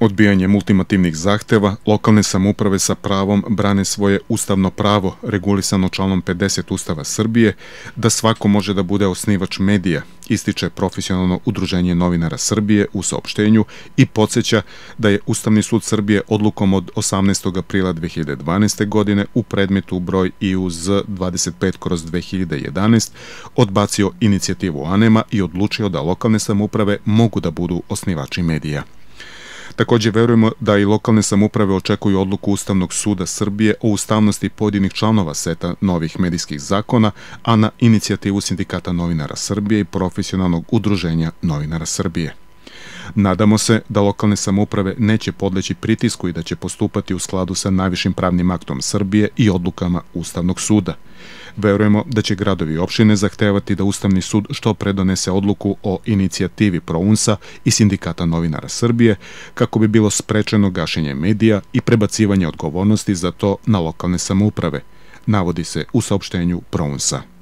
Odbijanje multimativnih zahteva, lokalne samuprave sa pravom brane svoje ustavno pravo, regulisano članom 50 Ustava Srbije, da svako može da bude osnivač medija, ističe profesionalno udruženje novinara Srbije u saopštenju i podsjeća da je Ustavni sud Srbije odlukom od 18. aprila 2012. godine u predmetu broj IUZ 25 kroz 2011 odbacio inicijativu ANEMA i odlučio da lokalne samuprave mogu da budu osnivači medija. Takođe verujemo da i lokalne samuprave očekuju odluku Ustavnog suda Srbije o ustavnosti pojedinih članova seta novih medijskih zakona, a na inicijativu Sindikata novinara Srbije i profesionalnog udruženja novinara Srbije. Nadamo se da lokalne samuprave neće podleći pritisku i da će postupati u skladu sa najvišim pravnim aktom Srbije i odlukama Ustavnog suda. Verujemo da će gradovi i opštine zahtevati da Ustavni sud što predonese odluku o inicijativi Prounsa i Sindikata novinara Srbije kako bi bilo sprečeno gašenje medija i prebacivanje odgovornosti za to na lokalne samouprave, navodi se u saopštenju Prounsa.